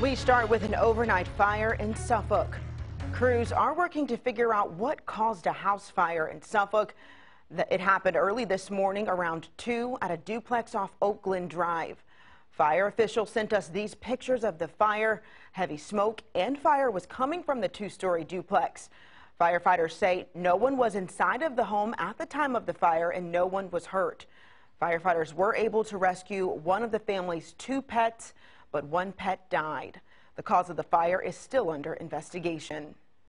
We start with an overnight fire in Suffolk. Crews are working to figure out what caused a house fire in Suffolk. It happened early this morning around 2 at a duplex off Oakglen Drive. Fire officials sent us these pictures of the fire. Heavy smoke and fire was coming from the two-story duplex. Firefighters say no one was inside of the home at the time of the fire and no one was hurt. Firefighters were able to rescue one of the family's two pets but one pet died. The cause of the fire is still under investigation.